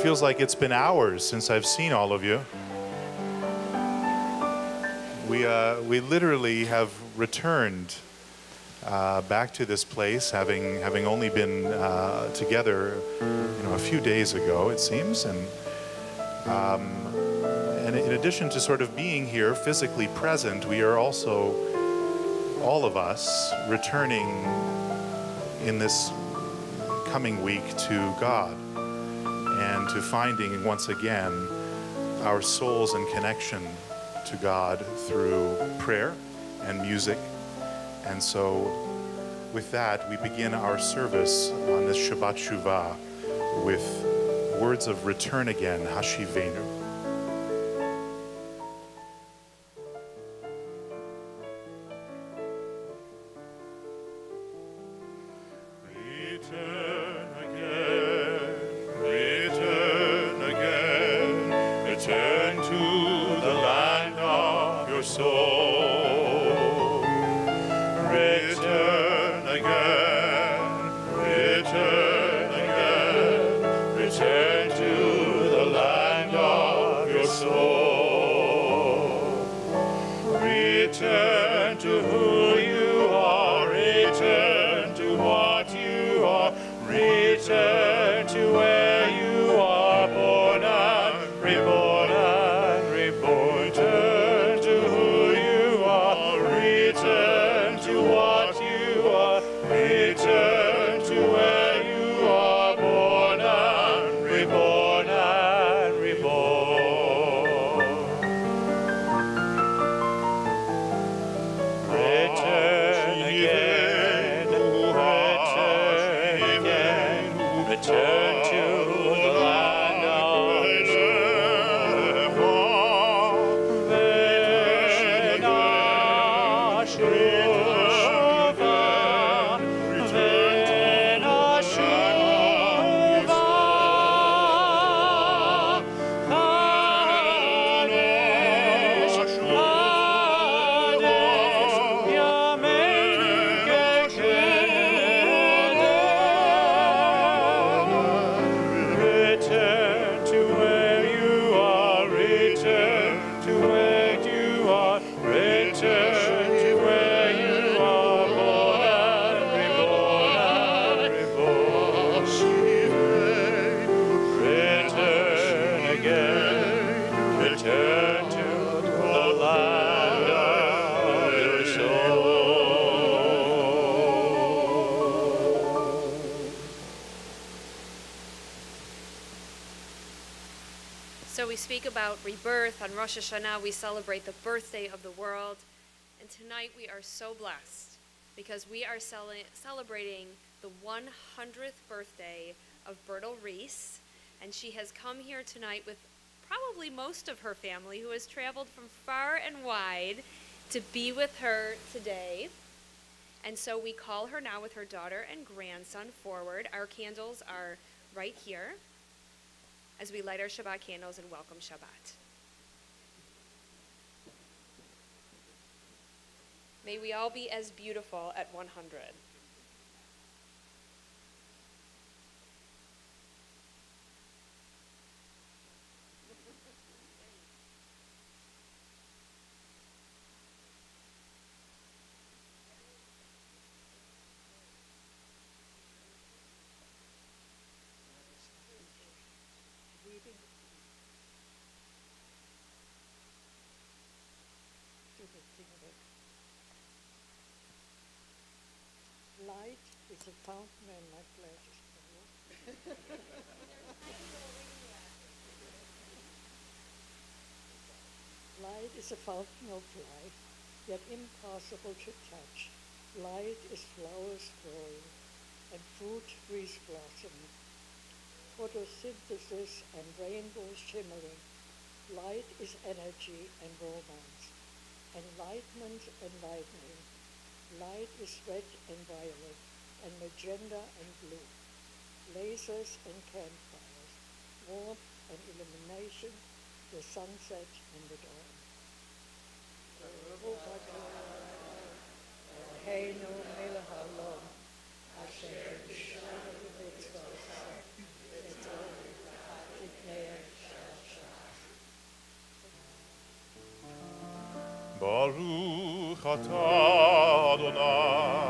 feels like it's been hours since I've seen all of you. We, uh, we literally have returned uh, back to this place, having, having only been uh, together you know, a few days ago, it seems. And, um, and in addition to sort of being here physically present, we are also, all of us, returning in this coming week to God and to finding once again our souls in connection to God through prayer and music. And so, with that, we begin our service on this Shabbat Shuvah with words of return again, Hashivenu. On Rosh Hashanah, we celebrate the birthday of the world. And tonight we are so blessed because we are cel celebrating the 100th birthday of Bertel Reese. And she has come here tonight with probably most of her family who has traveled from far and wide to be with her today. And so we call her now with her daughter and grandson forward. Our candles are right here as we light our Shabbat candles and welcome Shabbat. May we all be as beautiful at 100. Fountain and my full. Light is a fountain of life, yet impossible to touch. Light is flowers growing and fruit trees blossoming. Photosynthesis and rainbows shimmering. Light is energy and romance. Enlightenment enlightening. Light is red and violet and magenta and blue, lasers and campfires, warmth and illumination, the sunset and the dawn. Baruch atah Adonai.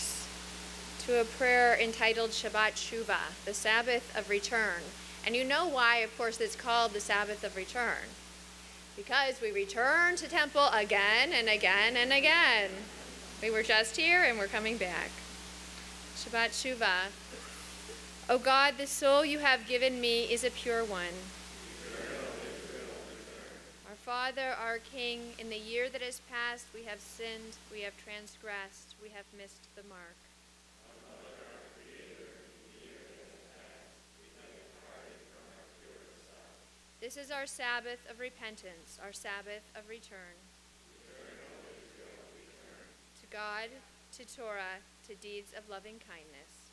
to a prayer entitled Shabbat Shuvah, the Sabbath of Return. And you know why, of course, it's called the Sabbath of Return. Because we return to temple again and again and again. We were just here and we're coming back. Shabbat Shuvah. O God, the soul you have given me is a pure one. Our Father, our King, in the year that has passed, we have sinned, we have transgressed, we have missed the mark. This is our Sabbath of repentance, our Sabbath of return. To God, to Torah, to deeds of loving kindness.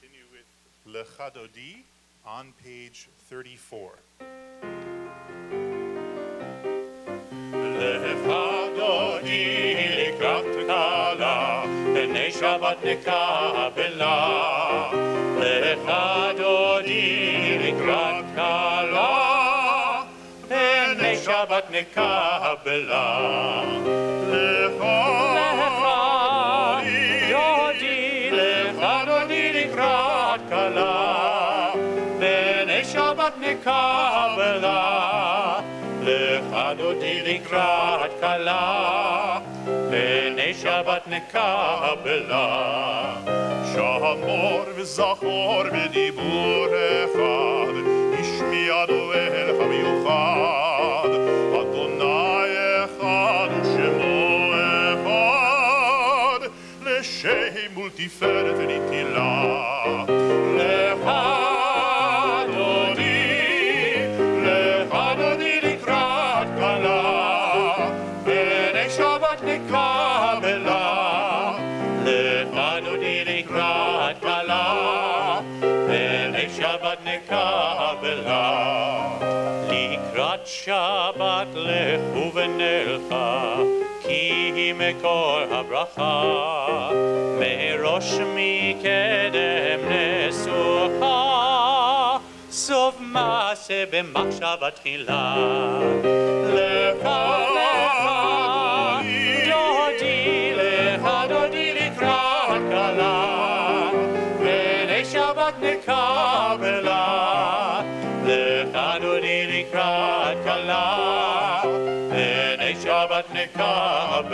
Continue with Lecha Dodi on page 34. Lecha dodi likrat kala, pnei Shabbat nekabe. לכבודי לקראת קלה, פני שבת נקבלה. לכבודי, לכבודי לקראת קלה, פני שבת נקבלה. לך דודי לקראת כלה, פני שבת נקבלה. שמור וזכור בדיבור אחד, השמיענו אליך מיוחד. אדוני אחד ושמו אחד, לשם ולתפארת ונתילה. לך שבת לכו ונלכה, כי מקור הברכה, מראש מקדם נסוכה, סוף מעשה במחשבה תחילה. לך דודי, לך דודי לקראת כלה, פני שבת נקבלה.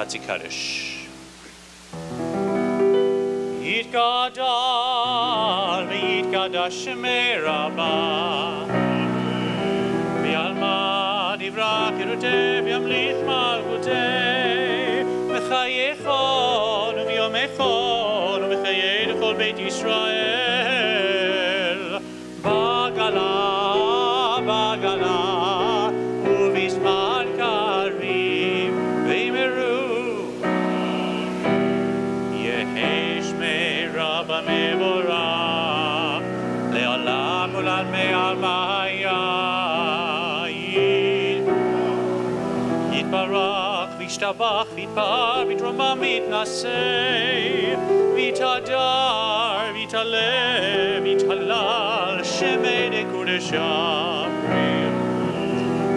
Chatzi Kaddish. Yit gadal, yit gadash meraba. Bialma divra kirute, biam lit malgute. Mechayechon, v'yomechon, v'chayed kol beit Yisrael. Vitadar, Vitale, Vitalal, Sheme de Kudesha.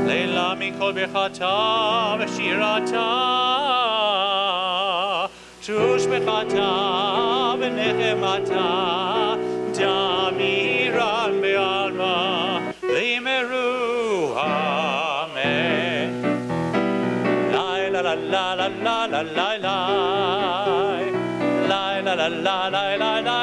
Leila Mikol Bechata, Vashirata, Tush Bechata, Venehemata, Dami Ran Bealma, Limeru, Amen. La la la la la la la la la la la la la la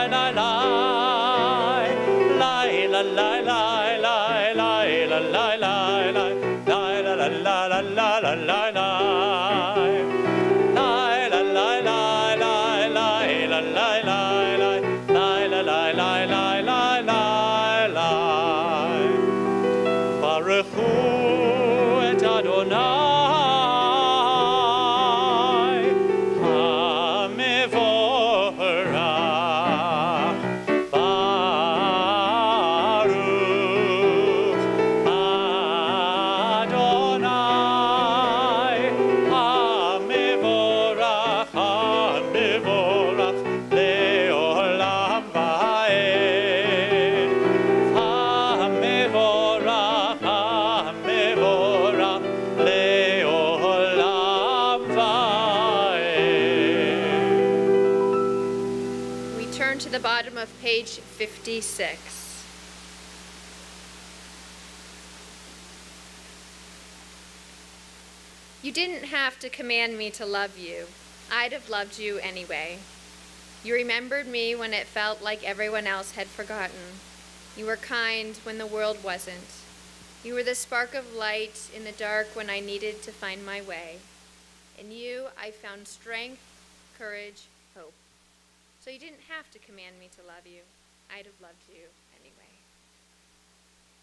have to command me to love you. I'd have loved you anyway. You remembered me when it felt like everyone else had forgotten. You were kind when the world wasn't. You were the spark of light in the dark when I needed to find my way. In you, I found strength, courage, hope. So you didn't have to command me to love you. I'd have loved you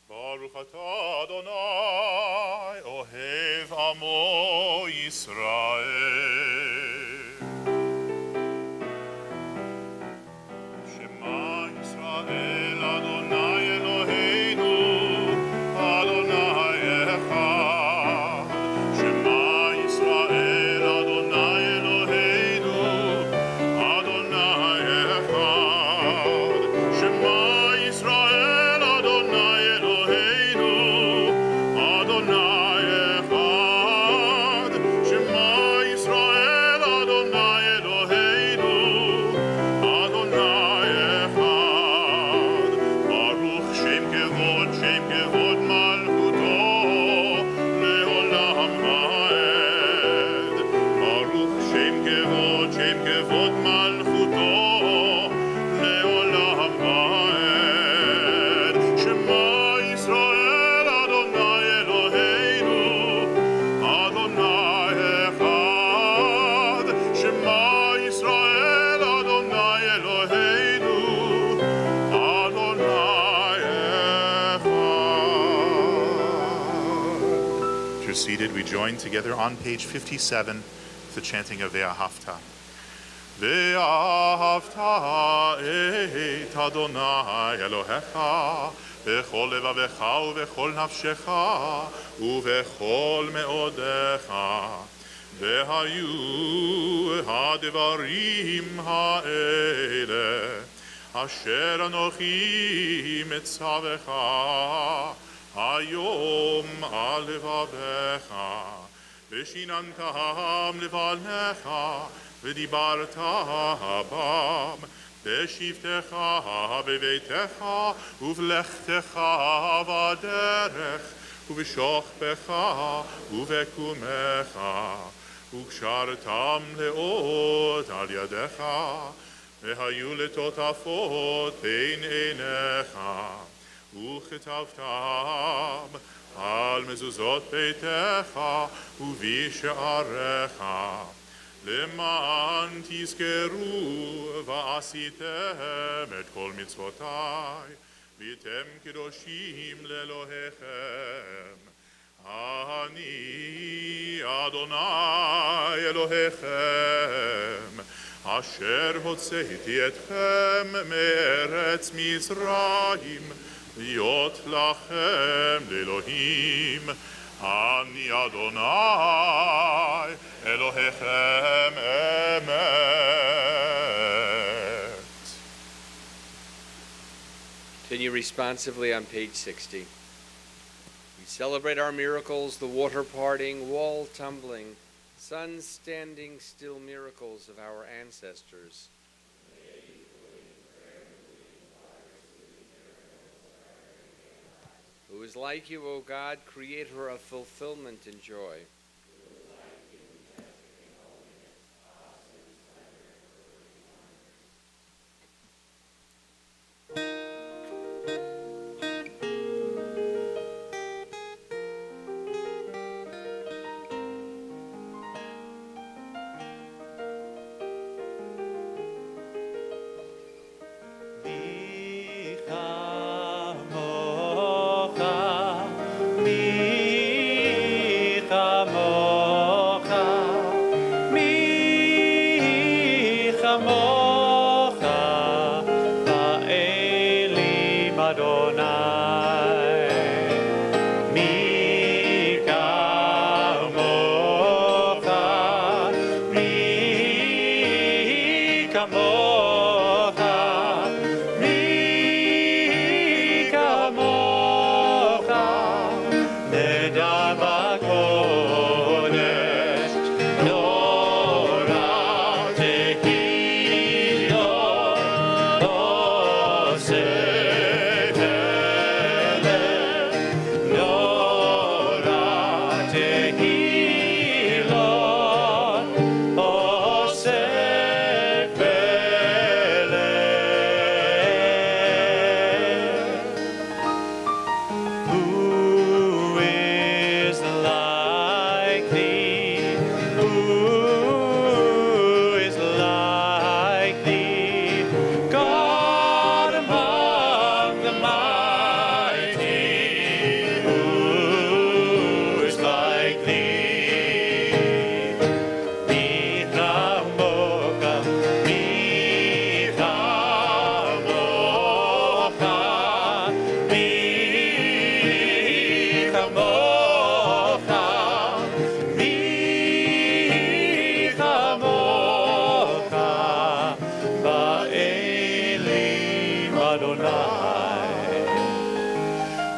Baruch atah Adonai, Ohev Amo Yisrael. Shema Yisrael. completed, we join together on page 57 the chanting of V'ahavta. Vea Hafta eh, et Adonai Elohecha v'chol levavecha v'chol nafshecha uve'chol me'odecha והיו הדברים האלה אשר אנוכי מצווך היום על לבביך ושיננתם לבניך ודיברת בם בשבתך בביתך ובלכתך בדרך ובשוכבך ובקומך וקשרתם לאות על ידך והיו לטוטפות בין עיניך וכתבתם על מזוזות ביתך ובשעריך למען תזכרו ועשיתם את כל מצוותיי, והייתם קדושים לאלוהיכם. אני אדוני אלוהיכם, אשר הוצאתי אתכם מארץ מצרים, להיות לכם לאלוהים. אני אדוני אלוהיכם אמת. Continue responsively on page 60. We celebrate our miracles, the water parting, wall tumbling, sun standing still miracles of our ancestors. Is like you, O God, creator of fulfillment and joy?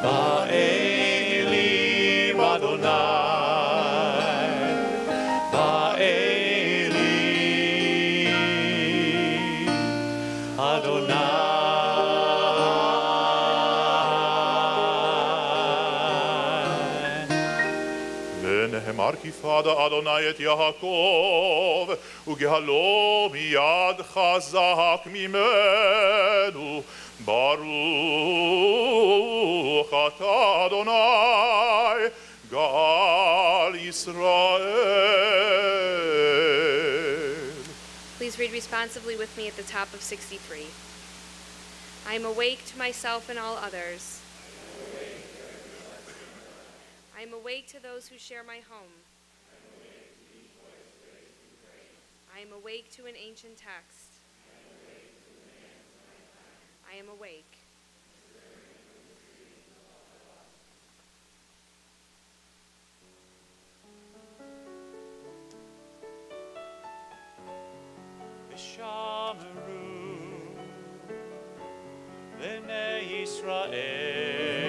Ba'elim Adonai. Ba'elim Adonai. ונאמר כי פדה אדוני את יעקב, וגהלו מיד חזק ממנו. Baruch Adonai Gal Please read responsively with me at the top of 63. I am awake to myself and all others. I am awake to those who share my home. I am awake to an ancient text. I am awake. Shamaru, Bnei Israel.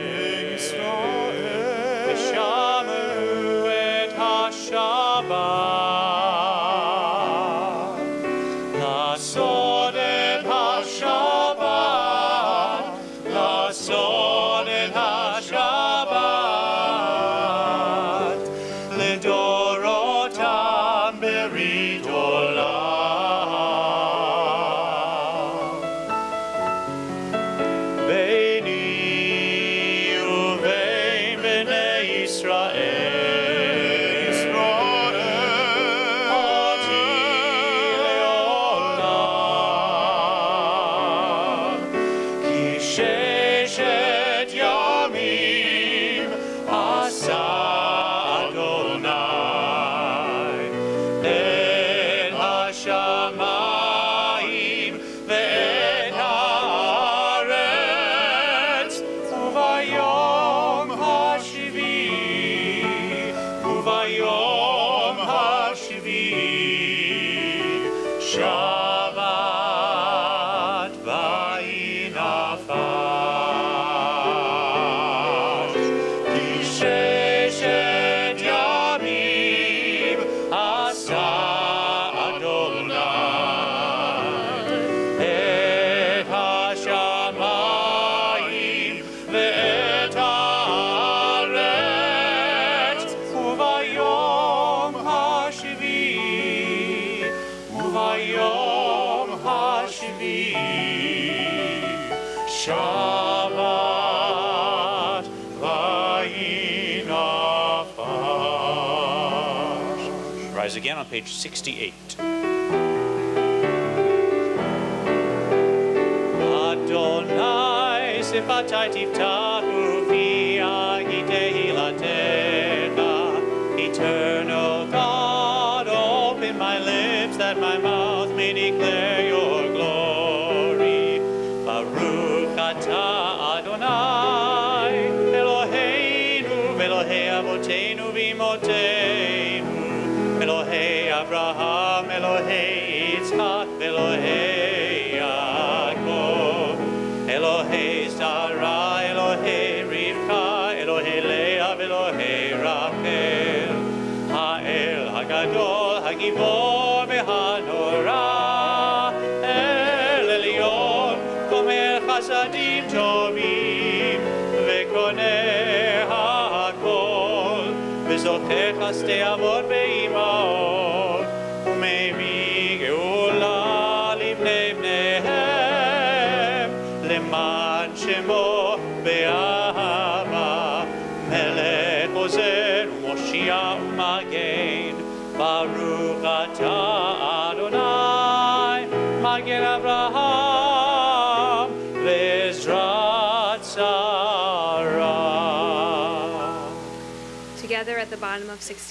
Page 68.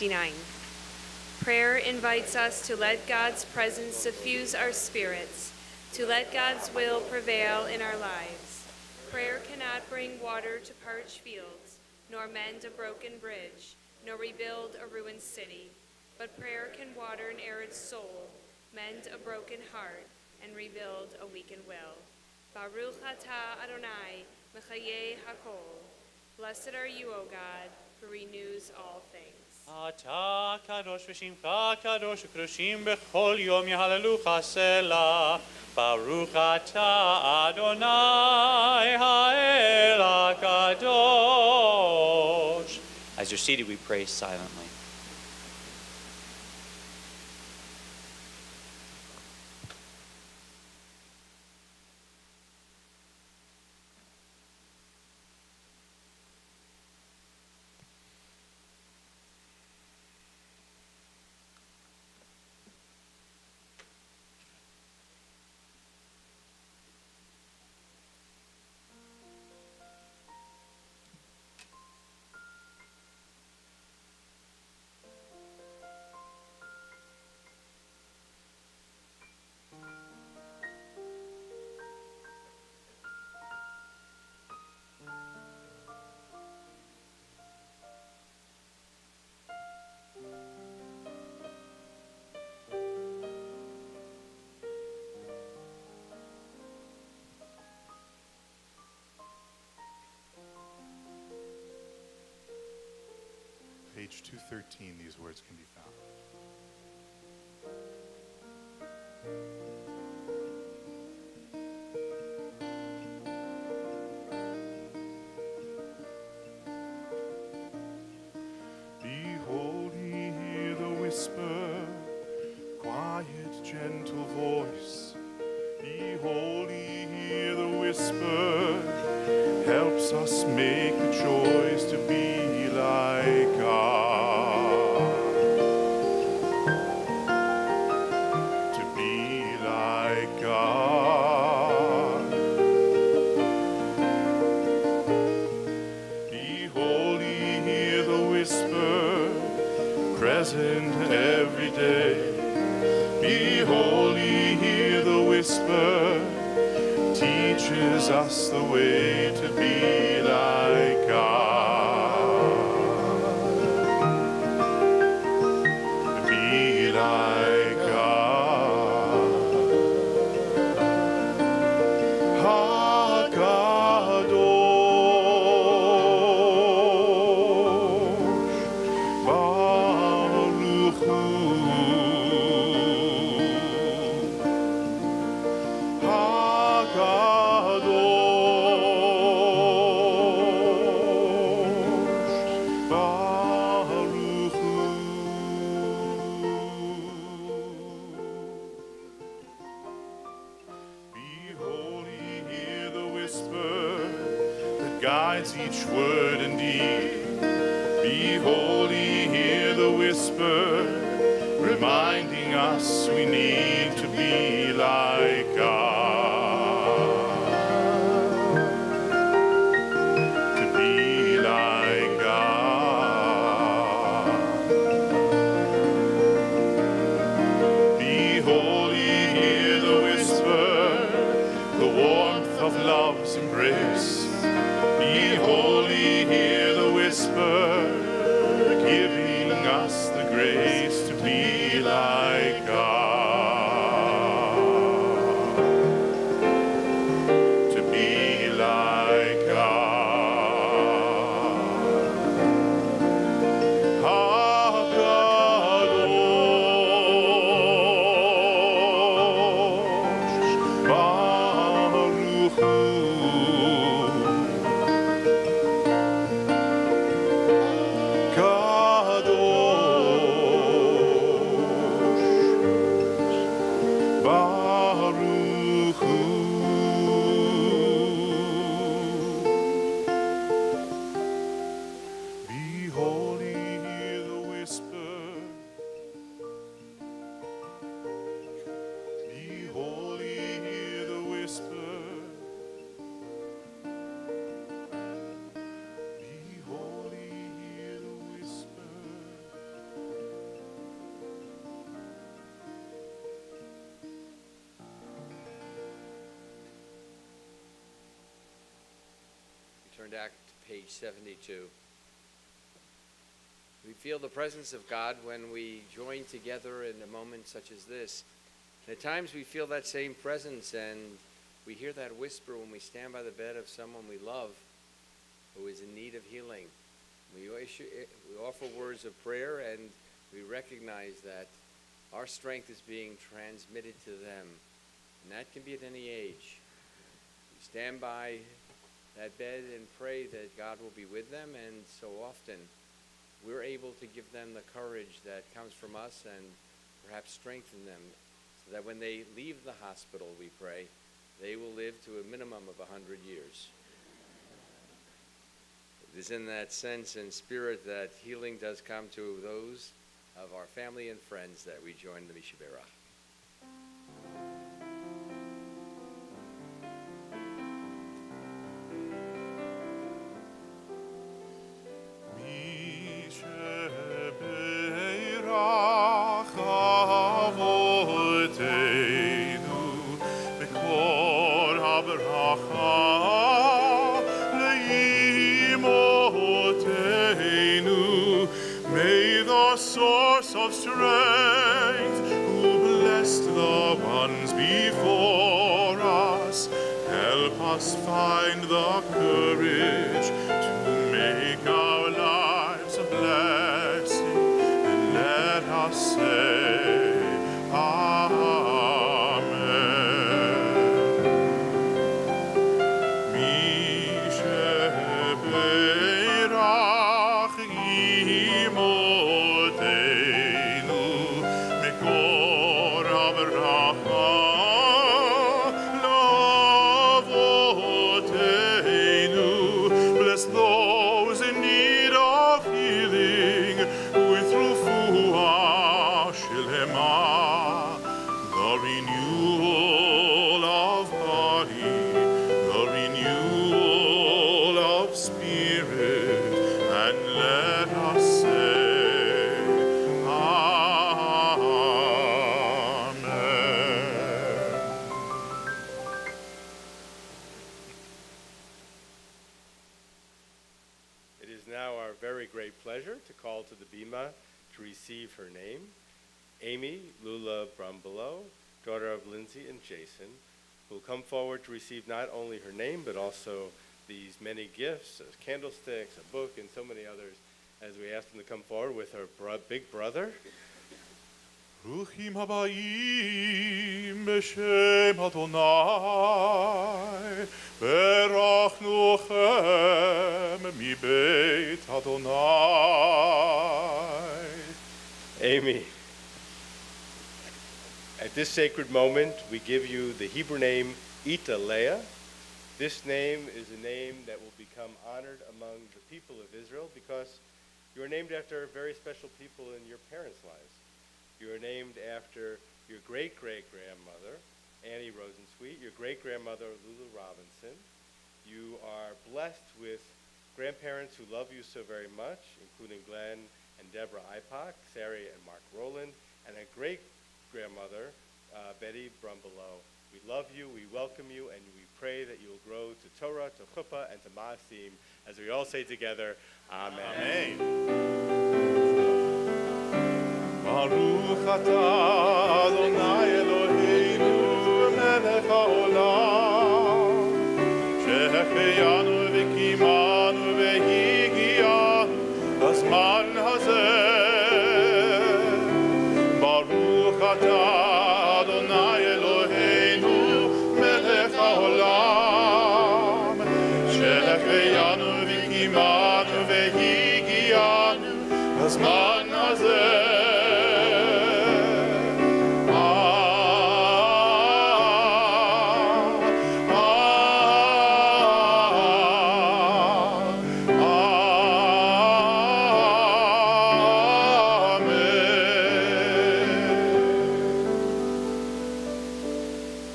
29. Prayer invites us to let God's presence suffuse our spirits, to let God's will prevail in our lives. Prayer cannot bring water to parched fields, nor mend a broken bridge, nor rebuild a ruined city. But prayer can water an arid soul, mend a broken heart, and rebuild a weakened will. Baruch Ata Adonai, Mechayeh Hakol. Blessed are you, O God, who renews all things. אתה קדוש ושמך קדוש וקדושים בכל יום יהללוך סלע. ברוך אתה אדוני האל הקדוש. As you're seated, we pray silently. Page 213, these words can be found. Present every day. Be holy, hear the whisper, teaches us the way each word turn back to page 72. We feel the presence of God when we join together in a moment such as this. And at times we feel that same presence and we hear that whisper when we stand by the bed of someone we love who is in need of healing. We, eh, we offer words of prayer and we recognize that our strength is being transmitted to them. And that can be at any age. We stand by that bed and pray that God will be with them, and so often we're able to give them the courage that comes from us and perhaps strengthen them so that when they leave the hospital, we pray, they will live to a minimum of 100 years. It is in that sense and spirit that healing does come to those of our family and friends that we join the Mi Sheberach. received not only her name, but also these many gifts, candlesticks, a book, and so many others, as we asked them to come forward with her bro big brother. Ruchim habayim b'shem Adonai, berachnuchem mi beit Adonai. Amy, at this sacred moment, we give you the Hebrew name Ita Leah, This name is a name that will become honored among the people of Israel because you are named after very special people in your parents' lives. You are named after your great great grandmother, Annie Rosensweet, your great grandmother, Lulu Robinson. You are blessed with grandparents who love you so very much, including Glenn and Deborah Ipak, Sari and Mark Rowland, and a great grandmother, uh, Betty Brumbelow. We love you, we welcome you, and we pray that you will grow to Torah, to Chuppah, and to Maasim. As we all say together, Amen. Amen.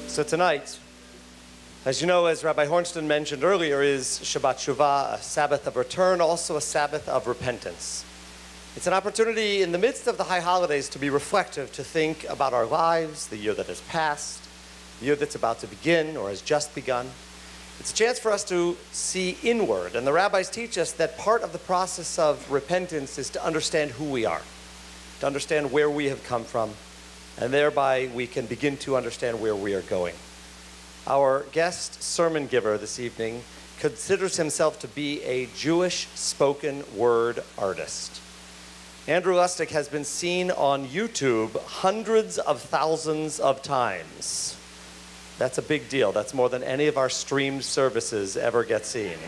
So tonight, as you know, as Rabbi Hornsten mentioned earlier, is Shabbat Shuvah, a Sabbath of return, also a Sabbath of repentance. It's an opportunity in the midst of the high holidays to be reflective, to think about our lives, the year that has passed, the year that's about to begin or has just begun. It's a chance for us to see inward, and the rabbis teach us that part of the process of repentance is to understand who we are, to understand where we have come from, and thereby we can begin to understand where we are going. Our guest sermon giver this evening considers himself to be a Jewish spoken word artist. Andrew Lustig has been seen on YouTube hundreds of thousands of times. That's a big deal. That's more than any of our streamed services ever get seen.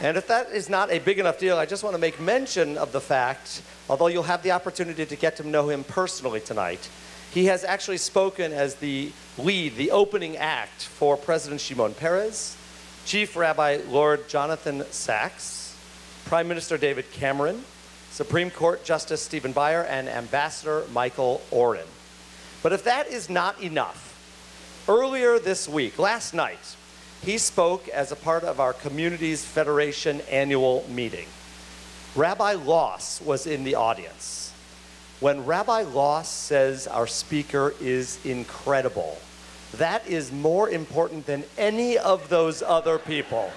And if that is not a big enough deal, I just want to make mention of the fact, although you'll have the opportunity to get to know him personally tonight, he has actually spoken as the lead, the opening act for President Shimon Peres, Chief Rabbi Lord Jonathan Sacks, Prime Minister David Cameron, Supreme Court Justice Stephen Breyer, and Ambassador Michael Oren. But if that is not enough, earlier this week, last night, he spoke as a part of our Communities Federation annual meeting. Rabbi Loss was in the audience. When Rabbi Loss says our speaker is incredible, that is more important than any of those other people.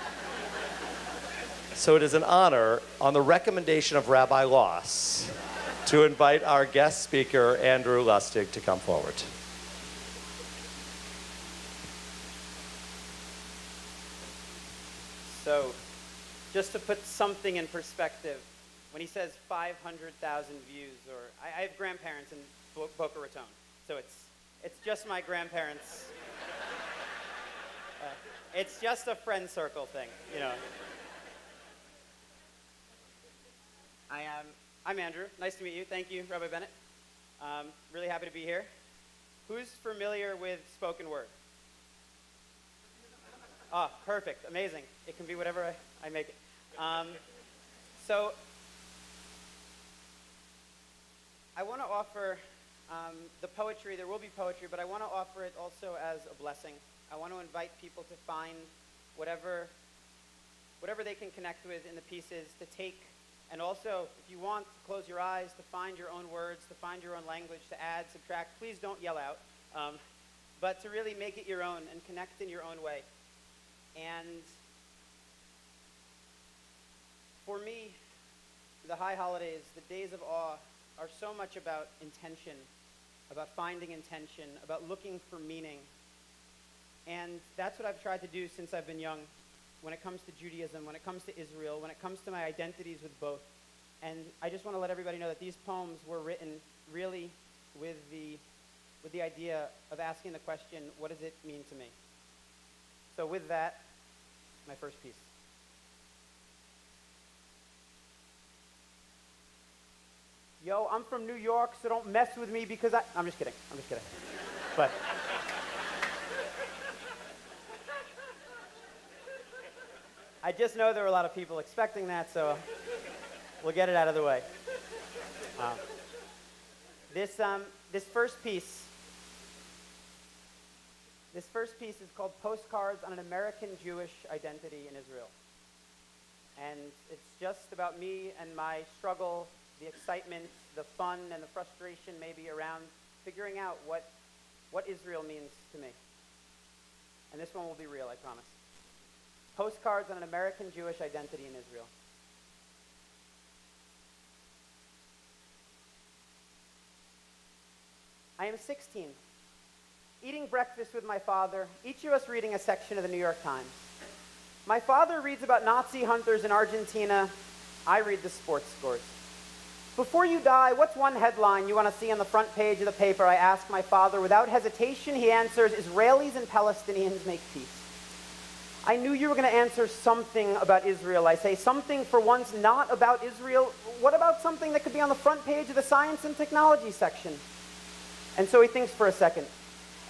So it is an honor, on the recommendation of Rabbi Loss, to invite our guest speaker, Andrew Lustig, to come forward. So, just to put something in perspective, when he says 500,000 views, or I, I have grandparents in Bo- Boca Raton, so it's it's just my grandparents. Uh, it's just a friend circle thing, you know. I am. I'm Andrew. Nice to meet you. Thank you, Rabbi Bennett. Um, really happy to be here. Who's familiar with spoken word? Ah, perfect, amazing. It can be whatever I, I make it. Um, so, I want to offer um, the poetry. There will be poetry, but I want to offer it also as a blessing. I want to invite people to find whatever, whatever they can connect with in the pieces to take, and also, if you want, to close your eyes to find your own words, to find your own language, to add, subtract. Please don't yell out, um, but to really make it your own and connect in your own way. And for me, the high holidays, the days of awe, are so much about intention, about finding intention, about looking for meaning. And that's what I've tried to do since I've been young when it comes to Judaism, when it comes to Israel, when it comes to my identities with both. And I just want to let everybody know that these poems were written really with the, with the idea of asking the question, what does it mean to me? So with that, my first piece. Yo, I'm from New York, so don't mess with me because I. I'm just kidding. I'm just kidding. But. I just know there were a lot of people expecting that, so we'll get it out of the way. Uh, this, um, this first piece, this first piece is called Postcards on an American Jewish Identity in Israel. And it's just about me and my struggle, the excitement, the fun, and the frustration maybe around figuring out what, what Israel means to me. And this one will be real, I promise. Postcards on an American Jewish Identity in Israel. I am 16, eating breakfast with my father, each of us reading a section of the New York Times. My father reads about Nazi hunters in Argentina. I read the sports scores. Before you die, what's one headline you want to see on the front page of the paper? I ask my father. Without hesitation, he answers Israelis and Palestinians make peace. I knew you were going to answer something about Israel. I say something for once not about Israel. What about something that could be on the front page of the science and technology section? And so he thinks for a second.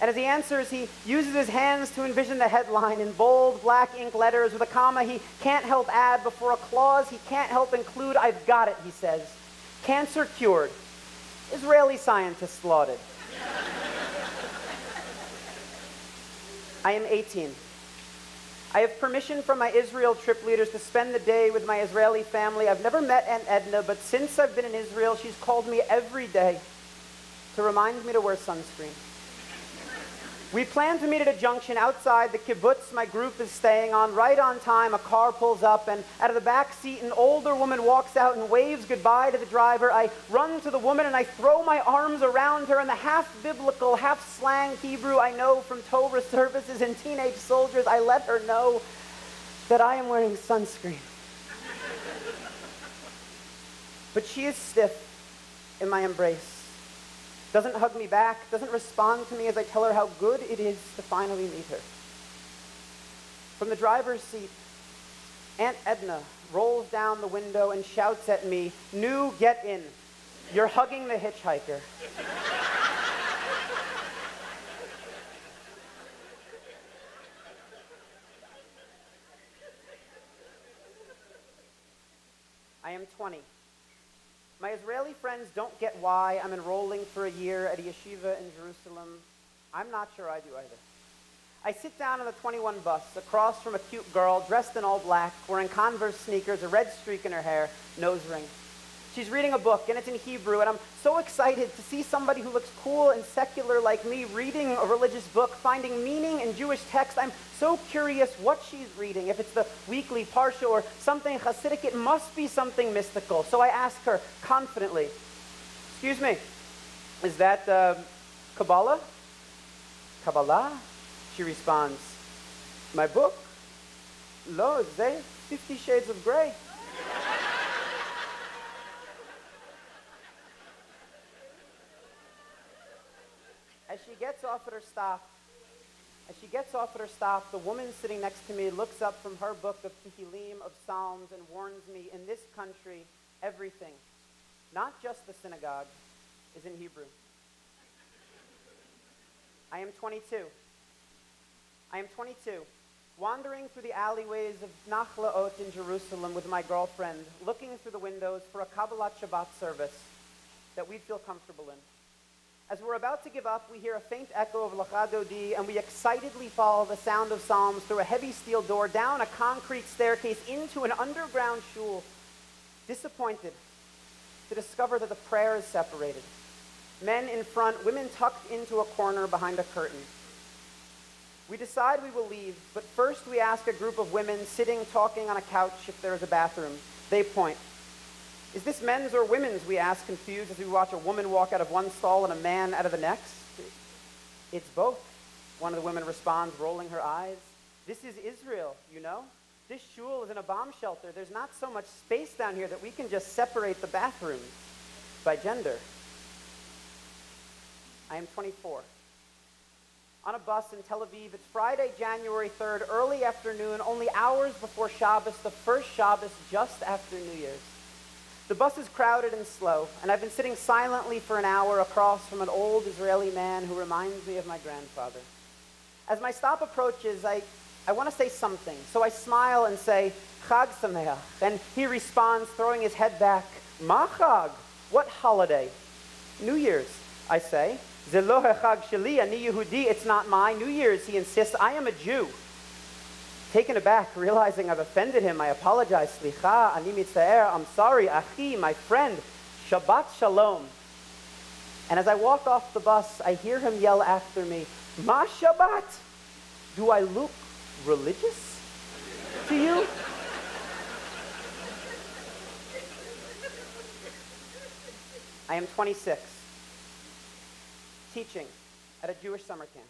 And as he answers, he uses his hands to envision the headline in bold black ink letters with a comma he can't help add before a clause he can't help include. I've got it, he says. Cancer cured. Israeli scientists lauded. I am 18. I have permission from my Israel trip leaders to spend the day with my Israeli family. I've never met Aunt Edna, but since I've been in Israel, she's called me every day to remind me to wear sunscreen. We plan to meet at a junction outside the kibbutz my group is staying on. Right on time, a car pulls up, and out of the back seat, an older woman walks out and waves goodbye to the driver. I run to the woman and I throw my arms around her in the half biblical, half slang Hebrew I know from Torah services and teenage soldiers. I let her know that I am wearing sunscreen. but she is stiff in my embrace doesn't hug me back, doesn't respond to me as I tell her how good it is to finally meet her. From the driver's seat, Aunt Edna rolls down the window and shouts at me, New, get in. You're hugging the hitchhiker. I am 20. My Israeli friends don't get why I'm enrolling for a year at a yeshiva in Jerusalem. I'm not sure I do either. I sit down on the 21 bus across from a cute girl dressed in all black, wearing Converse sneakers, a red streak in her hair, nose ring. She's reading a book, and it's in Hebrew, and I'm so excited to see somebody who looks cool and secular like me reading a religious book, finding meaning in Jewish text. I'm so curious what she's reading. If it's the weekly Parsha or something Hasidic, it must be something mystical. So I ask her confidently, Excuse me, is that uh, Kabbalah? Kabbalah? She responds, My book? Lo, is? Fifty Shades of Grey. As she gets off at her stop, as she gets off at her stop, the woman sitting next to me looks up from her book of Tehillim, of Psalms, and warns me, in this country, everything, not just the synagogue, is in Hebrew. I am 22. I am 22, wandering through the alleyways of Nachlaot in Jerusalem with my girlfriend, looking through the windows for a Kabbalat Shabbat service that we'd feel comfortable in. As we're about to give up, we hear a faint echo of Lecha Dodi, and we excitedly follow the sound of psalms through a heavy steel door, down a concrete staircase, into an underground shul, disappointed to discover that the prayer is separated. Men in front, women tucked into a corner behind a curtain. We decide we will leave, but first we ask a group of women sitting talking on a couch if there is a bathroom. They point. Is this men's or women's? We ask, confused, as we watch a woman walk out of one stall and a man out of the next. It's both. One of the women responds, rolling her eyes. This is Israel, you know? This shul is in a bomb shelter. There's not so much space down here that we can just separate the bathrooms by gender. I am 24. On a bus in Tel Aviv, it's Friday, January 3rd, early afternoon, only hours before Shabbos, the first Shabbos just after New Year's. The bus is crowded and slow, and I've been sitting silently for an hour across from an old Israeli man who reminds me of my grandfather. As my stop approaches, I I want to say something. So I smile and say, Chag Sameach. And he responds, throwing his head back, Ma Chag? What holiday? New Year's, I say. Zelo Chag Sheli, ani Yehudi. It's not my New Year's, he insists. I am a Jew. Taken aback, realizing I've offended him, I apologize. Slicha, ani mitzaer. I'm sorry, Achi, my friend. Shabbat Shalom. And as I walk off the bus, I hear him yell after me, Ma Shabbat? Do I look religious to you? I am 26, teaching at a Jewish summer camp.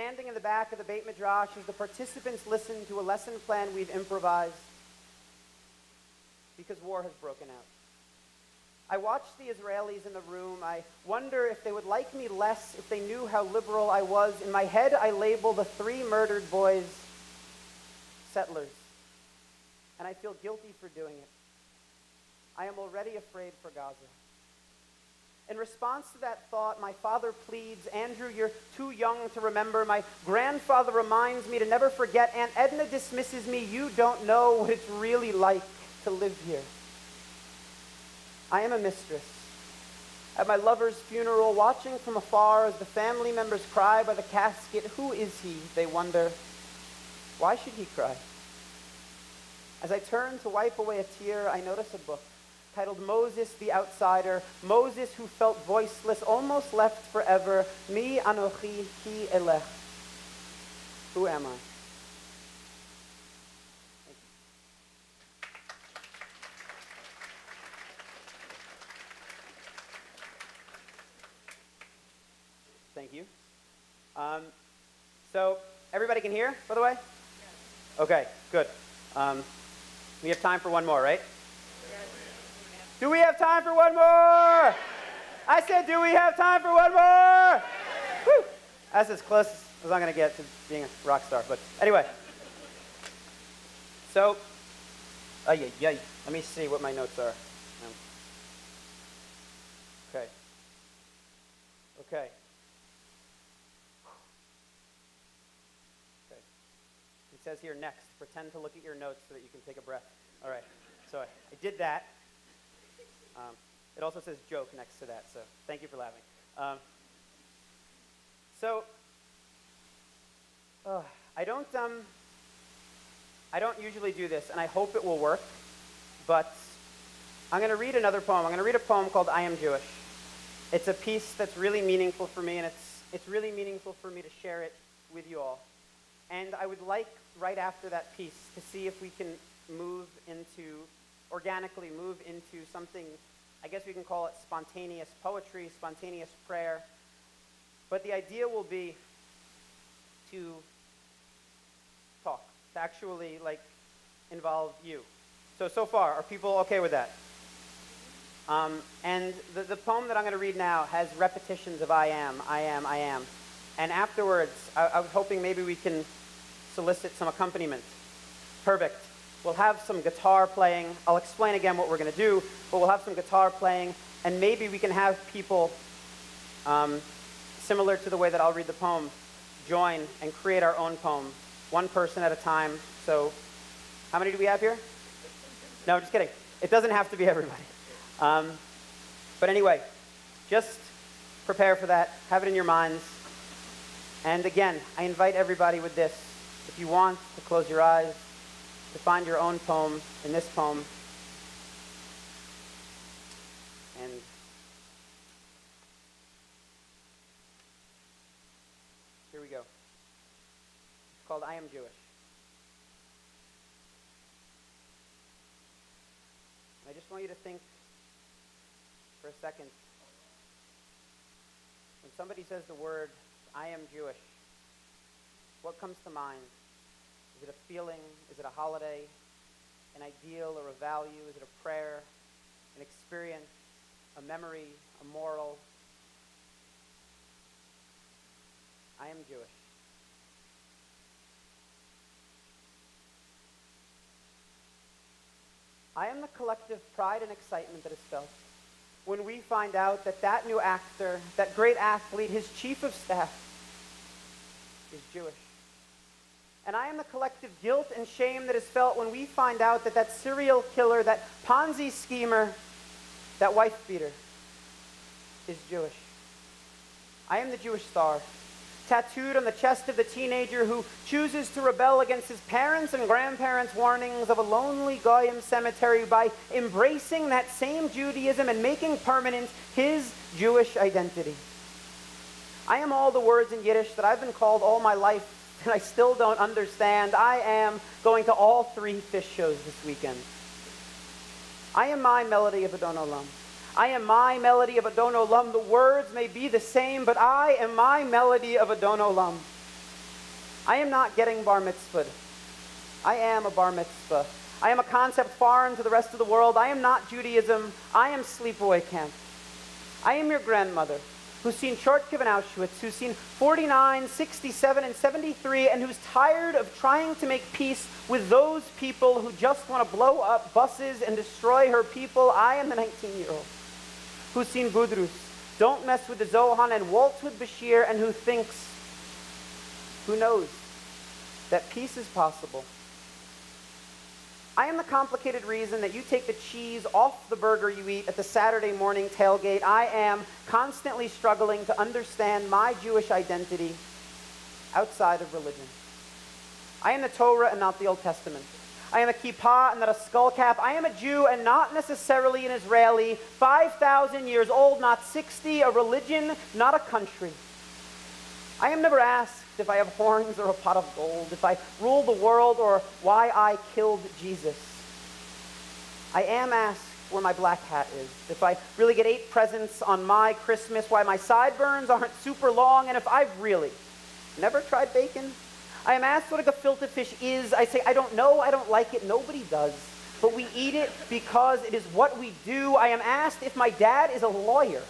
Standing in the back of the Beit Midrash as the participants listen to a lesson plan we've improvised because war has broken out. I watch the Israelis in the room. I wonder if they would like me less if they knew how liberal I was. In my head, I label the three murdered boys settlers. And I feel guilty for doing it. I am already afraid for Gaza. In response to that thought, my father pleads, Andrew, you're too young to remember. My grandfather reminds me to never forget. Aunt Edna dismisses me. You don't know what it's really like to live here. I am a mistress. At my lover's funeral, watching from afar as the family members cry by the casket, who is he, they wonder. Why should he cry? As I turn to wipe away a tear, I notice a book titled Moses the Outsider, Moses who felt voiceless, almost left forever, Mi Anochi Ki Elech. Who am I? Thank you. Um, so, everybody can hear, by the way? Okay, good. Um, we have time for one more, right? Do we have time for one more? I said, do we have time for one more? Woo! That's as close as I'm going to get to being a rock star. But anyway. So, uh, yeah, yeah. Let me see what my notes are. Okay. Okay. Okay. It says here next, pretend to look at your notes so that you can take a breath. All right. So I, I did that. Um, it also says joke next to that, so thank you for laughing. Um, so, uh, I don't, um, I don't usually do this, and I hope it will work, but I'm going to read another poem. I'm going to read a poem called I Am Jewish. It's a piece that's really meaningful for me, and it's, it's really meaningful for me to share it with you all. And I would like, right after that piece, to see if we can move into, organically move into something, I guess we can call it spontaneous poetry, spontaneous prayer. But the idea will be to talk, to actually, like, involve you. So, so far, are people okay with that? Um, and the, the poem that I'm going to read now has repetitions of I am, I am, I am. And afterwards, I, I was hoping maybe we can solicit some accompaniment. Perfect. We'll have some guitar playing. I'll explain again what we're going to do, but we'll have some guitar playing, and maybe we can have people, um, similar to the way that I'll read the poem, join and create our own poem, one person at a time. So, how many do we have here? No, just kidding. It doesn't have to be everybody. Um, but anyway, just prepare for that. Have it in your minds. And again, I invite everybody with this, if you want to close your eyes, to find your own poem in this poem. And here we go. It's called I Am Jewish. I just want you to think for a second. When somebody says the word, I am Jewish, what comes to mind? Is it a feeling? Is it a holiday? An ideal or a value? Is it a prayer? An experience? A memory? A moral? I am Jewish. I am the collective pride and excitement that is felt when we find out that that new actor, that great athlete, his chief of staff, is Jewish. And I am the collective guilt and shame that is felt when we find out that that serial killer, that Ponzi schemer, that wife beater is Jewish. I am the Jewish star, tattooed on the chest of the teenager who chooses to rebel against his parents' and grandparents' warnings of a lonely Goyim cemetery by embracing that same Judaism and making permanent his Jewish identity. I am all the words in Yiddish that I've been called all my life and I still don't understand. I am going to all three Phish shows this weekend. I am my melody of Adon Olam. I am my melody of Adon Olam. The words may be the same, but I am my melody of Adon Olam. I am not getting bar mitzvahed. I am a bar mitzvah. I am a concept foreign to the rest of the world. I am not Judaism. I am sleepaway camp. I am your grandmother who's seen Chortkiv and Auschwitz, who's seen 49, 67, and 73, and who's tired of trying to make peace with those people who just want to blow up buses and destroy her people. I am the 19 year old who's seen Budrus, Don't Mess with the Zohan, and Waltz with Bashir, and who thinks, who knows, that peace is possible. I am the complicated reason that you take the cheese off the burger you eat at the Saturday morning tailgate. I am constantly struggling to understand my Jewish identity outside of religion. I am the Torah and not the Old Testament. I am a kippah and not a skull cap. I am a Jew and not necessarily an Israeli. 5,000 years old, not 60. A religion, not a country. I am never asked if I have horns or a pot of gold, if I rule the world or why I killed Jesus. I am asked where my black hat is, if I really get eight presents on my Christmas, why my sideburns aren't super long, and if I've really never tried bacon I am asked what a gefilte fish is. I say, I don't know, I don't like it, nobody does. But we eat it because it is what we do. I am asked if my dad is a lawyer.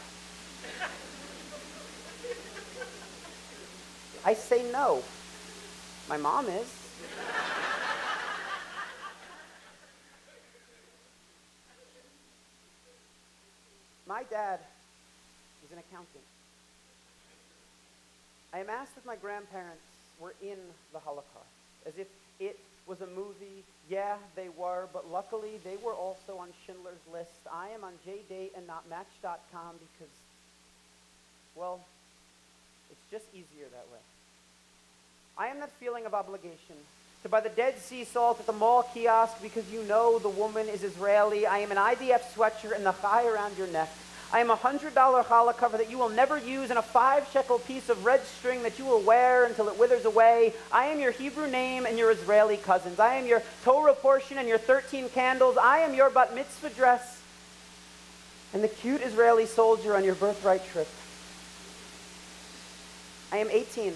I say no. My mom is. my dad is an accountant. I am asked if my grandparents were in the Holocaust, as if it was a movie. Yeah, they were, but luckily they were also on Schindler's List. I am on JDate and not Match.com because, well, it's just easier that way. I am that feeling of obligation to buy the Dead Sea salt at the mall kiosk because you know the woman is Israeli. I am an IDF sweatshirt and the chai around your neck. I am a $100 challah cover that you will never use and a five shekel piece of red string that you will wear until it withers away. I am your Hebrew name and your Israeli cousins. I am your Torah portion and your 13 candles. I am your bat mitzvah dress and the cute Israeli soldier on your birthright trip. I am 18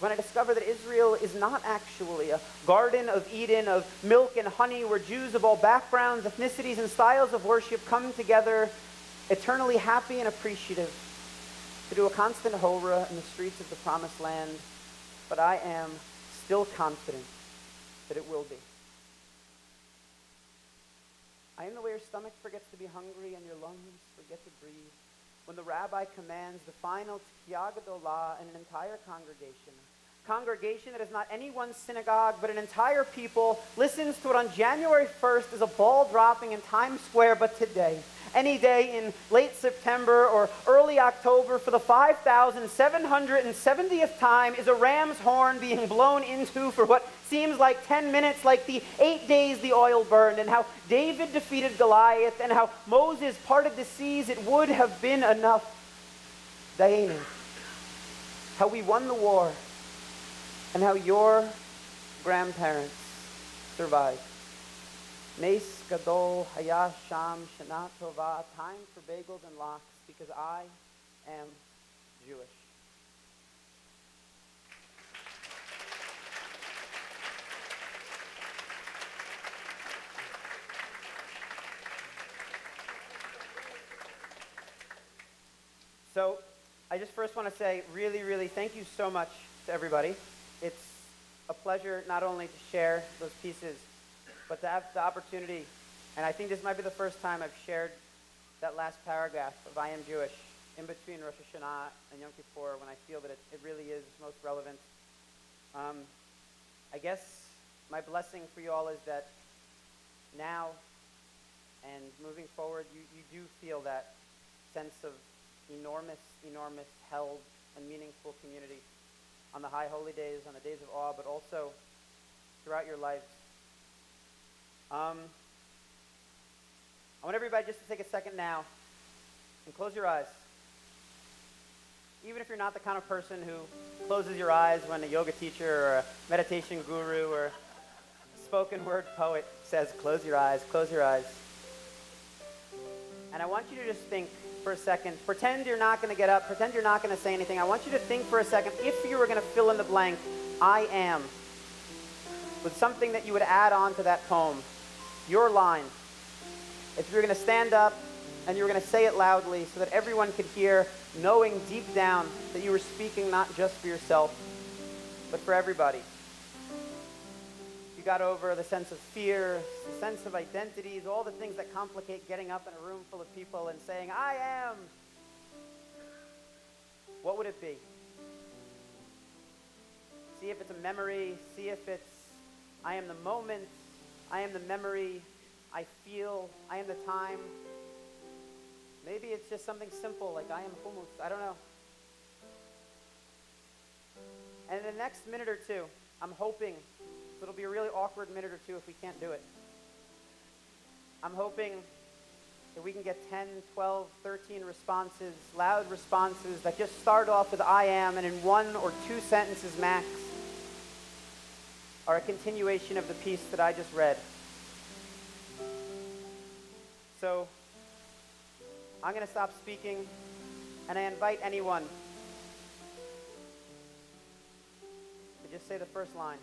when I discover that Israel is not actually a garden of Eden of milk and honey where Jews of all backgrounds, ethnicities, and styles of worship come together eternally happy and appreciative to do a constant hora in the streets of the promised land, but I am still confident that it will be. I am the way your stomach forgets to be hungry and your lungs forget to breathe. When the rabbi commands the final Tkiya Gedolah in an entire congregation, congregation that is not any one synagogue, but an entire people, listens to it on January 1st as a ball dropping in Times Square, but today, any day in late September or early October for the 5,770th time is a ram's horn being blown into for what seems like 10 minutes, like the eight days the oil burned, and how David defeated Goliath, and how Moses parted the seas. It would have been enough. Dayenu, How we won the war, and how your grandparents survived. Nes Gadol Haya Sham Shana Tova, time for bagels and lox, because I am Jewish. So I just first want to say really, really thank you so much to everybody. It's a pleasure not only to share those pieces but to have the opportunity, and I think this might be the first time I've shared that last paragraph of I am Jewish in between Rosh Hashanah and Yom Kippur when I feel that it, it really is most relevant. Um, I guess my blessing for you all is that now and moving forward, you, you do feel that sense of enormous, enormous held and meaningful community on the high holy days, on the days of awe, but also throughout your lives. Um, I want everybody just to take a second now and close your eyes. Even if you're not the kind of person who closes your eyes when a yoga teacher or a meditation guru or spoken word poet says, close your eyes, close your eyes. And I want you to just think for a second. Pretend you're not going to get up. Pretend you're not going to say anything. I want you to think for a second if you were going to fill in the blank, I am, with something that you would add on to that poem, your line. If you're going to stand up and you were going to say it loudly so that everyone could hear, knowing deep down that you were speaking not just for yourself, but for everybody. You got over the sense of fear, the sense of identities, all the things that complicate getting up in a room full of people and saying, I am. What would it be? See if it's a memory. See if it's, I am the moment. I am the memory. I feel. I am the time. Maybe it's just something simple like I am hummus. I don't know. And in the next minute or two, I'm hoping it'll be a really awkward minute or two if we can't do it. I'm hoping that we can get 10, 12, 13 responses, loud responses that just start off with I am and in one or two sentences max are a continuation of the piece that I just read. So I'm going to stop speaking and I invite anyone to just say the first line.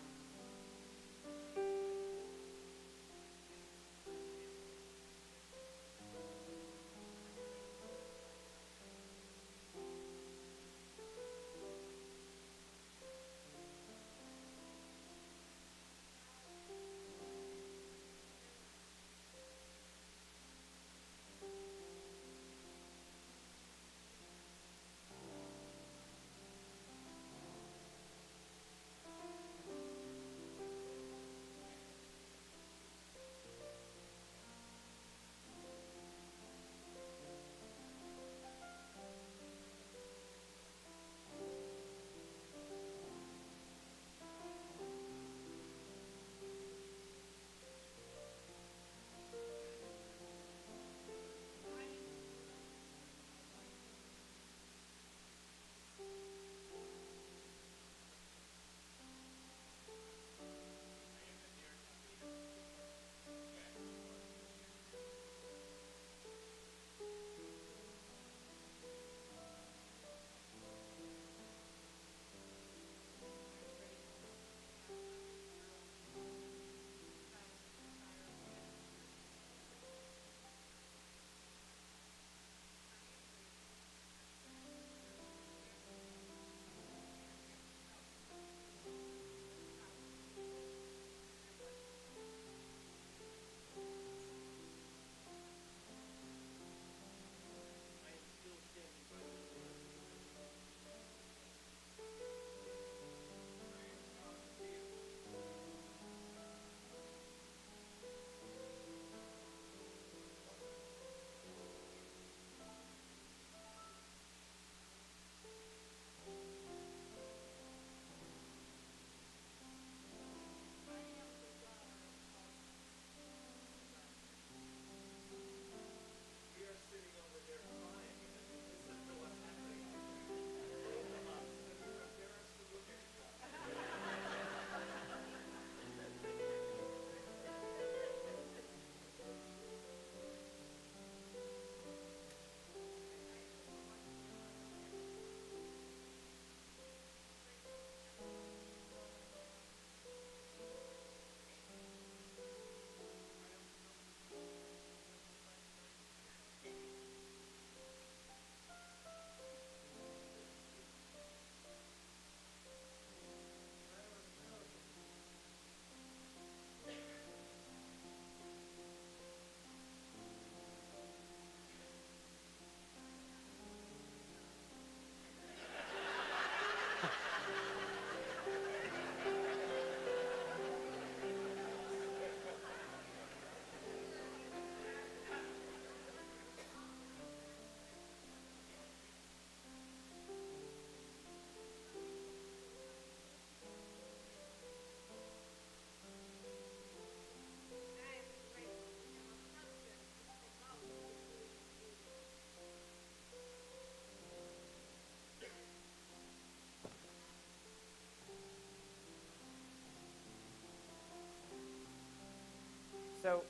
So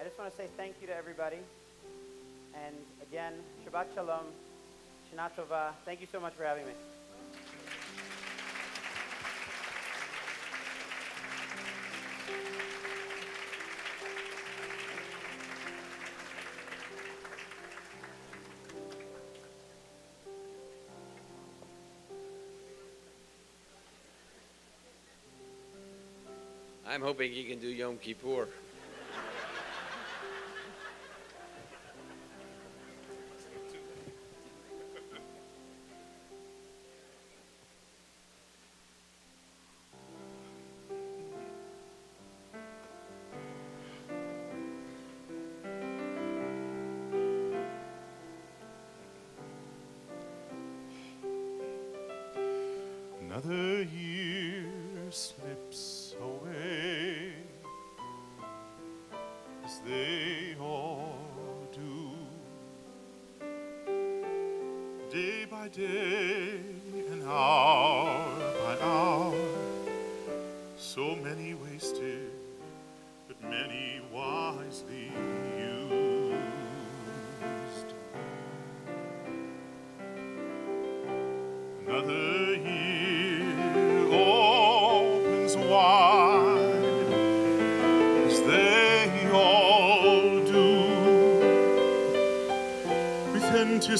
I just want to say thank you to everybody. And again, Shabbat Shalom, Shana Tova. Thank you so much for having me. I'm hoping he can do Yom Kippur.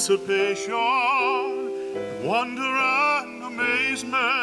Anticipation, wonder and amazement,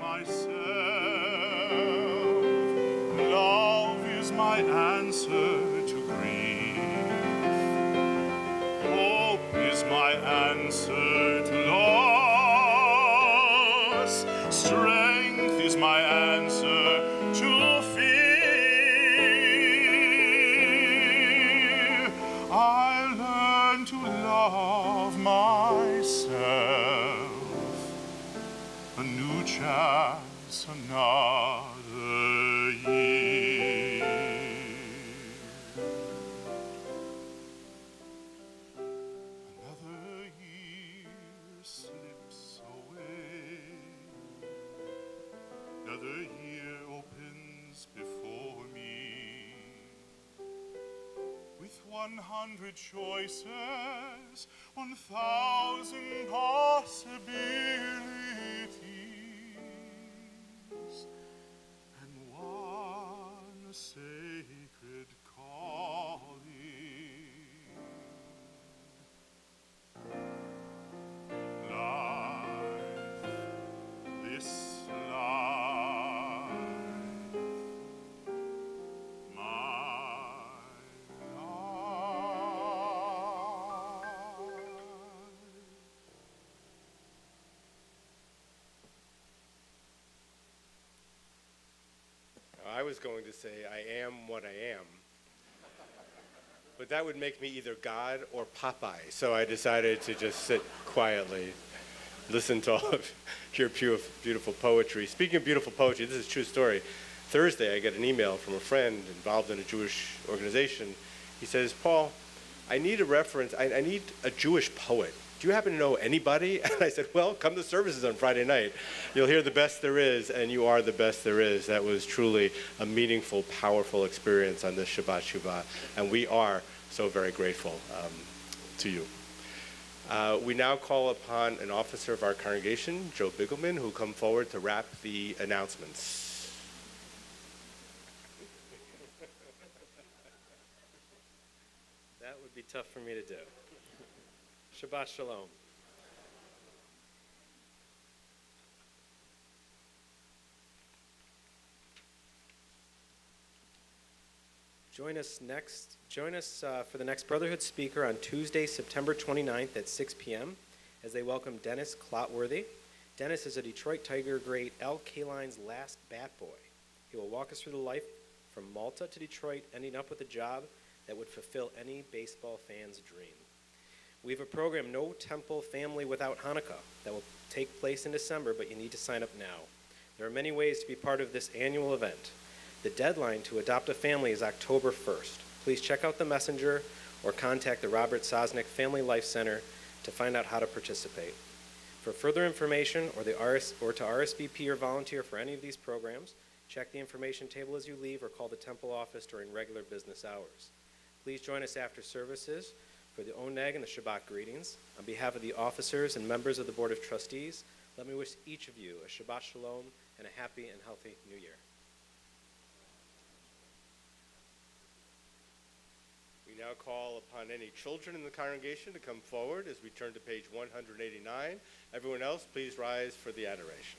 myself. Love is my answer was going to say, I am what I am. But that would make me either God or Popeye. So I decided to just sit quietly, listen to all of your beautiful poetry. Speaking of beautiful poetry, this is a true story. Thursday, I get an email from a friend involved in a Jewish organization. He says, Paul, I need a reference, I, I need a Jewish poet. Do you happen to know anybody? And I said, Well, come to services on Friday night. You'll hear the best there is, and you are the best there is. That was truly a meaningful, powerful experience on this Shabbat Shuvah, and we are so very grateful um, to you. Uh, we now call upon an officer of our congregation, Joe Bigelman, who will come forward to wrap the announcements. That would be tough for me to do. Shabbat Shalom. Join us next. Join us uh, for the next Brotherhood speaker on Tuesday, September 29th at 6 p.m. as they welcome Dennis Clotworthy. Dennis is a Detroit Tiger great Al Kaline's last bat boy. He will walk us through the life from Malta to Detroit, ending up with a job that would fulfill any baseball fan's dream. We have a program, No Temple Family Without Hanukkah, that will take place in December, but you need to sign up now. There are many ways to be part of this annual event. The deadline to adopt a family is October 1st. Please check out the messenger or contact the Robert Sosnick Family Life Center to find out how to participate. For further information or, the RS, or to RSVP or volunteer for any of these programs, check the information table as you leave or call the temple office during regular business hours. Please join us after services for the Oneg and the Shabbat greetings. On behalf of the officers and members of the Board of Trustees, let me wish each of you a Shabbat Shalom and a happy and healthy New Year. We now call upon any children in the congregation to come forward as we turn to page 189. Everyone else, please rise for the adoration.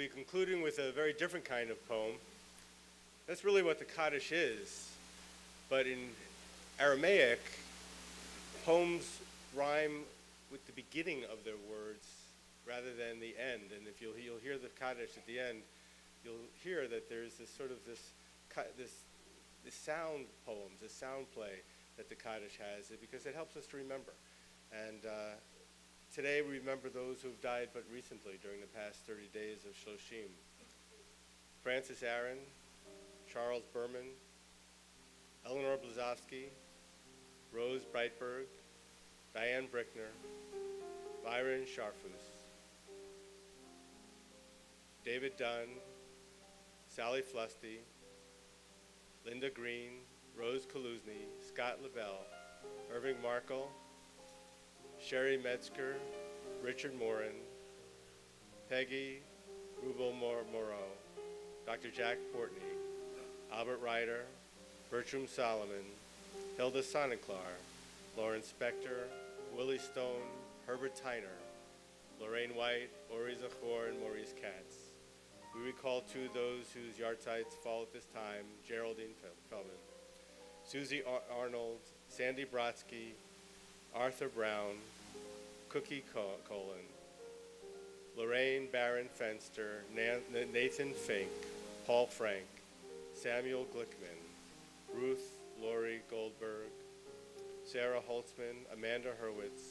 be concluding with a very different kind of poem. That's really what the Kaddish is. But in Aramaic, poems rhyme with the beginning of their words rather than the end. And if you'll, you'll hear the Kaddish at the end, you'll hear that there's this sort of this, this, this sound poems, this sound play that the Kaddish has because it helps us to remember. And uh, today we remember those who've died but recently during the past 30 days of Shloshim. Francis Aaron, Charles Berman, Eleanor Blazowski, Rose Breitberg, Diane Brickner, Byron Sharfus, David Dunn, Sally Flusty, Linda Green, Rose Kaluzny, Scott LaBelle, Irving Markle, Sherry Metzger, Richard Morin, Peggy Rubel Mor- Moreau, Dr. Jack Portney, Albert Ryder, Bertram Solomon, Hilda Sonnenklaar, Lauren Spector, Willie Stone, Herbert Tyner, Lorraine White, Ori Zachor, and Maurice Katz. We recall too those whose yahrzeits fall at this time, Geraldine Fel- Feldman, Susie Ar- Arnold, Sandy Brodsky, Arthur Brown, Cookie Co- Colon, Lorraine Barron Fenster, Nathan Fink, Paul Frank, Samuel Glickman, Ruth Laurie Goldberg, Sarah Holtzman, Amanda Hurwitz,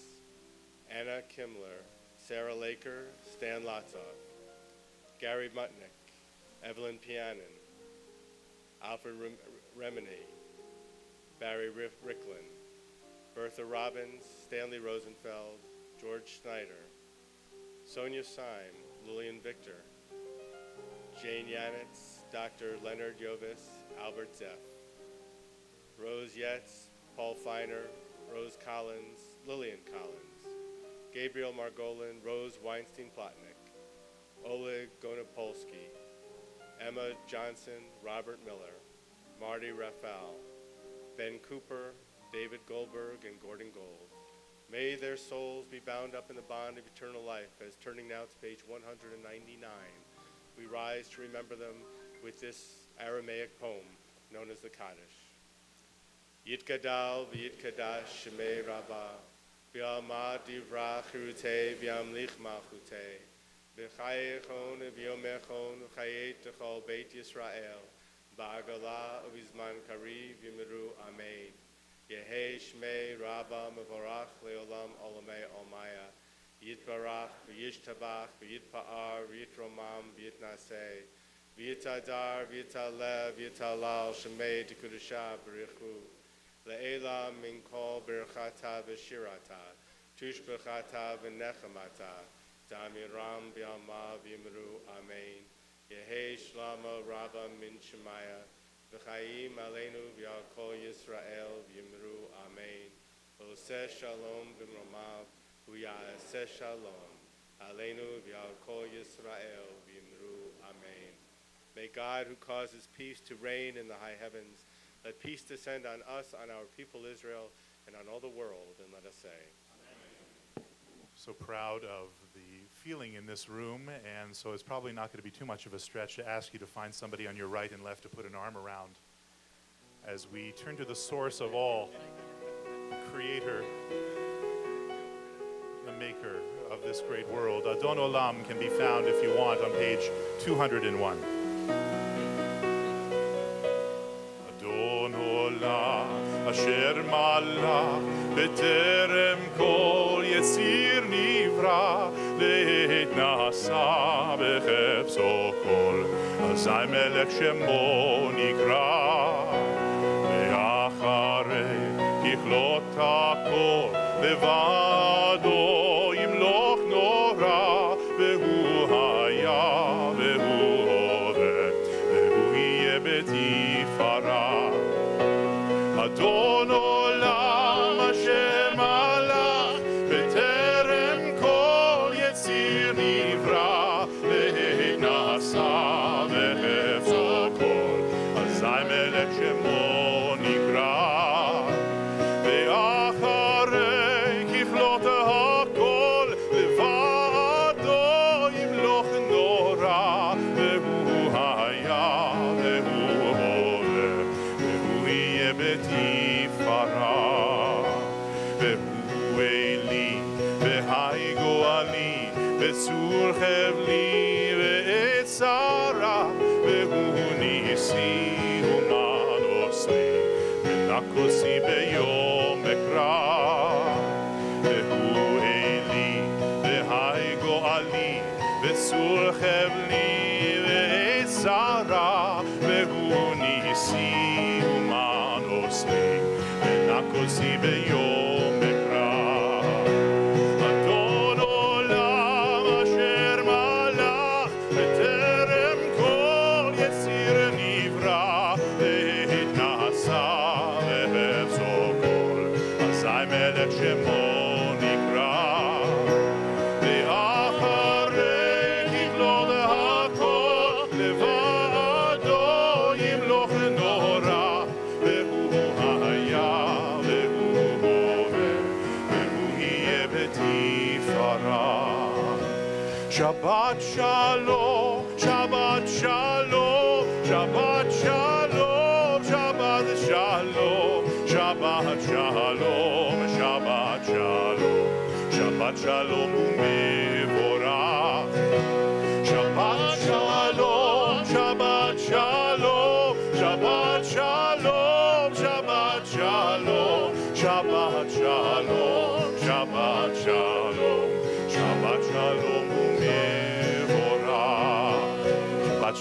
Anna Kimler, Sarah Laker, Stan Lotzoff, Gary Mutnick, Evelyn Pianin, Alfred Rem- Remini, Barry Ricklin, Bertha Robbins, Stanley Rosenfeld, George Snyder, Sonia Syme, Lillian Victor, Jane Yanitz, Dr. Leonard Jovis, Albert Zeff, Rose Yetz, Paul Feiner, Rose Collins, Lillian Collins, Gabriel Margolin, Rose Weinstein Plotnick, Oleg Gonopolsky, Emma Johnson, Robert Miller, Marty Rafal, Ben Cooper, David Goldberg, and Gordon Gold. May their souls be bound up in the bond of eternal life, as turning now to page 199, we rise to remember them with this Aramaic poem known as the Kaddish. Yitgadal v'yitkadash shemei rabbah, v'yamad divra chirute v'yamlich malchute, v'chayechon v'yomechon v'chayet beit Yisrael, ba'agala v'izman kariv yimiru amen. Yehe shmei rabba mevorach leolam olamei olmaya, yitbarach v'yishtabach v'yitpa'ar v'yitromam v'yitnaseh, v'yitadar v'yitaleh v'yitalal shemei tikudusha b'richu, Le'ela min kol birchata v'shirata, tushbechata v'nechamata, damiram b'yama v'yimru, amen. Yehe shlama rabba min v'chaim aleinu Yisrael v'yimru, amen. Shalom b'mromav, v'ya'aseh shalom, aleinu Yisrael v'yimru, amen. May God, who causes peace to reign in the high heavens, let peace descend on us, on our people Israel, and on all the world, and let us say, So proud of the feeling in this room, and so it's probably not going to be too much of a stretch to ask you to find somebody on your right and left to put an arm around as we turn to the source of all, the creator, the maker of this great world. Adon Olam can be found, if you want, on page 201. Adon Olam, Asher Malach, B'terem Kol. אזי מלך שמו נקרא. ואחרי ככלות הכל, Shabbat Shalom, Shabbat Shalom, Shabbat Shalom, Shabbat Shalom, Shabbat Shalom, Shabbat Shalom, Shabbat Shalom, Shabbat Shalom,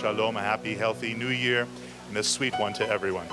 Shalom, a happy, healthy new year, and a sweet one to everyone.